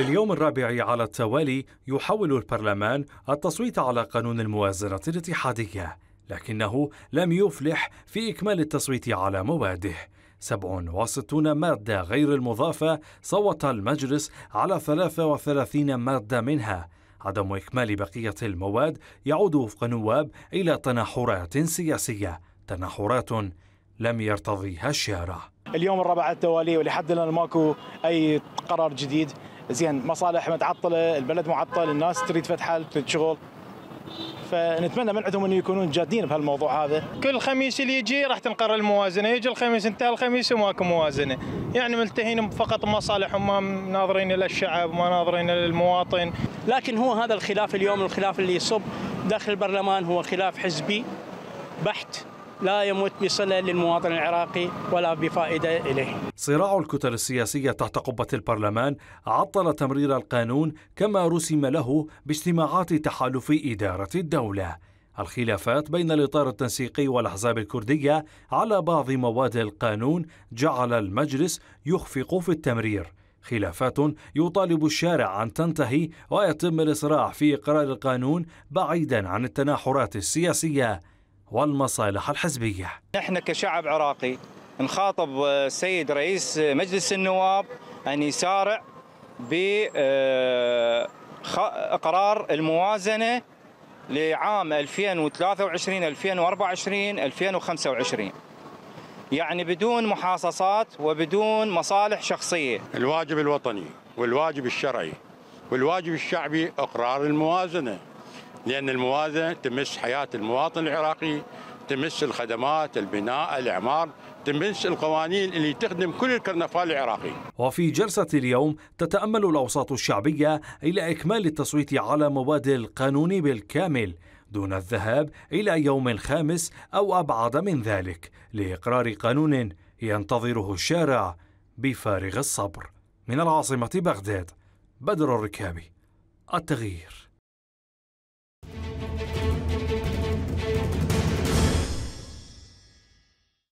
لليوم الرابع على التوالي يحاول البرلمان التصويت على قانون الموازنة الاتحادية لكنه لم يفلح في إكمال التصويت على مواده. 67 مادة غير المضافة صوت المجلس على 33 مادة منها. عدم إكمال بقية المواد يعود وفق نواب إلى تنحرات سياسية. تنحرات لم يرتضيها الشارع. اليوم الرابع على التوالي ولحد الآن ماكو أي قرار جديد؟ زين مصالح متعطلة البلد معطل الناس تريد فتحها تريد شغل. فنتمنى من عندهم انه يكونون جادين بهالموضوع هذا. كل خميس اللي يجي راح تنقرر الموازنة يجي الخميس انتهى الخميس وماكو موازنة. يعني ملتهين فقط مصالحهم ما ناظرين إلى الشعب ما ناظرين للمواطن لكن هو هذا الخلاف اليوم الخلاف اللي يصب داخل البرلمان هو خلاف حزبي بحت. لا يمت بصلة للمواطن العراقي ولا بفائدة إليه. صراع الكتل السياسية تحت قبة البرلمان عطل تمرير القانون كما رسم له باجتماعات تحالف إدارة الدولة. الخلافات بين الإطار التنسيقي والأحزاب الكردية على بعض مواد القانون جعل المجلس يخفق في التمرير. خلافات يطالب الشارع أن تنتهي ويتم الإسراع في إقرار القانون بعيدا عن التناحرات السياسية. والمصالح الحزبية. نحن كشعب عراقي نخاطب السيد رئيس مجلس النواب أن يسارع بإقرار الموازنة لعام 2023 2024 2025 يعني بدون محاصصات وبدون مصالح شخصية. الواجب الوطني والواجب الشرعي والواجب الشعبي إقرار الموازنة. لأن الموازنة تمس حياة المواطن العراقي تمس الخدمات البناء الإعمار تمس القوانين اللي تخدم كل الكرنفال العراقي. وفي جلسة اليوم تتأمل الأوساط الشعبية إلى إكمال التصويت على مواد القانون بالكامل دون الذهاب إلى يوم خامس أو أبعد من ذلك لإقرار قانون ينتظره الشارع بفارغ الصبر. من العاصمة بغداد بدر الركابي التغيير.